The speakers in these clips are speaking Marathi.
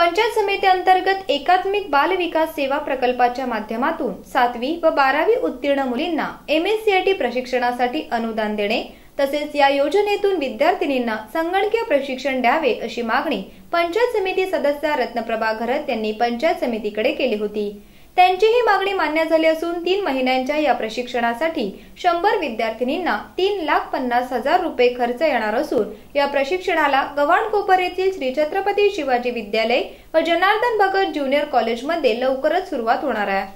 पंचायत समिती अंतर्गत एकात्मिक बाल विकास सेवा प्रकल्पाच्या माध्यमातून सातवी व बारावी उत्तीर्ण मुलींना M S C I T प्रशिक्षणासाठी अनुदान देणे तसेच या योजनेतून विद्यार्थिनींना संगणकीय प्रशिक्षण द्यावे अशी मागणी पंचायत समिती सदस्य रत्नप्रभा घरत यांनी पंचायत समितीकडे केली होती. त्यांची ही मागणी मान्य झाली असून तीन महिन्यांच्या या प्रशिक्षणासाठी शंभर विद्यार्थिनींना तीन लाख पन्नास हजार रुपये खर्च येणार असून या प्रशिक्षणाला गव्हाणकोपर येथील श्री छत्रपती शिवाजी विद्यालय व जनार्दन भगत ज्युनियर कॉलेजमध्ये लवकरच सुरुवात होणार आहे.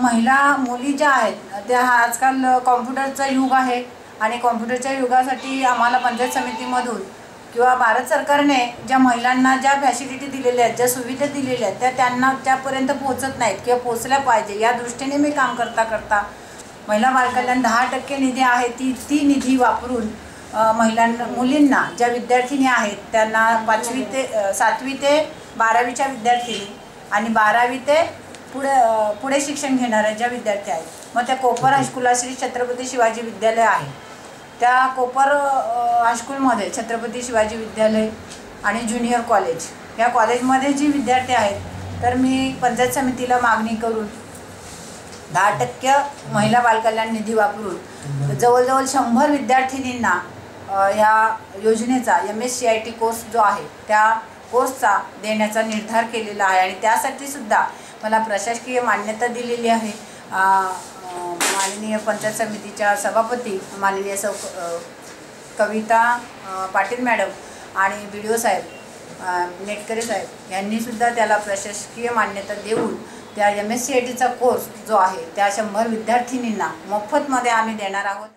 महिला मुली ज्या आहेत त्या आजकाल कॉम्प्युटरचा युग आहे आणि कॉम्प्युटरच्या युगासाठी आम्हाला पंचायत समितीमधून किंवा भारत सरकारने ज्या महिलांना ज्या फॅसिलिटी दिलेल्या आहेत ज्या सुविधा दिलेल्या आहेत त्या त्यांना त्यापर्यंत पोहोचत नाहीत किंवा पोहोचल्या पाहिजे. या दृष्टीने मी काम करता करता महिला बालकल्याण दहा टक्के निधी आहे ती ती निधी वापरून महिलांना मुलींना ज्या विद्यार्थिनी आहेत त्यांना पाचवी ते सातवी ते बारावीच्या विद्यार्थिनी आणि बारावी ते पुढे पुढे शिक्षण घेणाऱ्या ज्या विद्यार्थी आहेत मग त्या कोपर हायस्कूलला श्री छत्रपती शिवाजी विद्यालय आहे. त्या कोपर हायस्कूलमध्ये छत्रपती शिवाजी विद्यालय आणि ज्युनियर कॉलेज या कॉलेजमध्ये जी विद्यार्थी आहेत तर मी पंचायत समितीला मागणी करून दहा टक्के महिला बालकल्याण निधी वापरून जवळजवळ शंभर विद्यार्थिनींना ह्या योजनेचा M S C I T course जो आहे त्या कोर्सचा देण्याचा निर्धार केलेला आहे. आणि त्यासाठी सुद्धा मला प्रशासकीय मान्यता दिलेली आहे. माननीय पंचायत समितीच्या सभापती माननीय सौ कविता पाटील मॅडम आणि बी डी ओ साहेब नेटकरे साहेब यांनीसुद्धा त्याला प्रशासकीय मान्यता देऊन त्या एम एस सी आय टीचा कोर्स जो आहे त्या शंभर विद्यार्थिनींना मोफतमध्ये आम्ही देणार आहोत.